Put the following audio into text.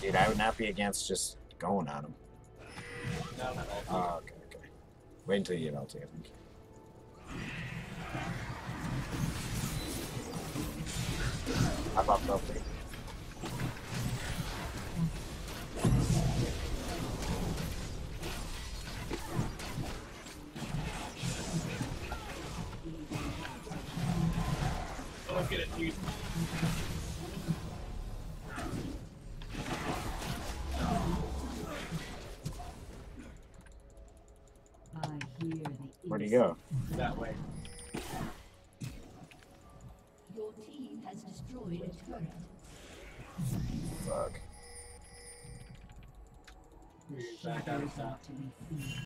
Dude, I would not be against just going on him. No, not all. Oh, okay, okay. Wait until you get LT, I think. I popped. Don't get it, dude. Where'd he go? That way. Your team has destroyed a turret. Fuck. Back out of